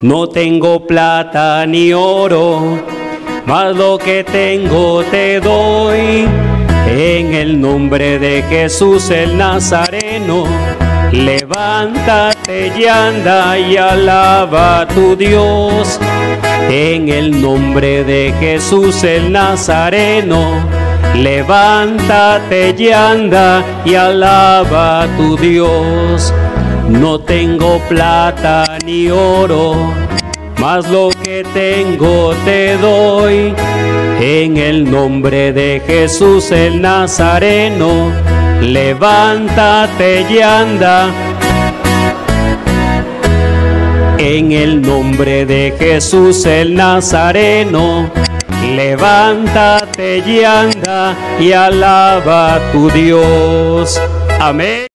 No tengo plata ni oro, mas lo que tengo te doy. En el nombre de Jesús el Nazareno, levántate y anda y alaba a tu Dios. En el nombre de Jesús el Nazareno, levántate y anda y alaba a tu Dios. No tengo plata ni oro, mas lo que tengo te doy. En el nombre de Jesús el Nazareno, levántate y anda. En el nombre de Jesús el Nazareno, levántate y anda y alaba a tu Dios. Amén.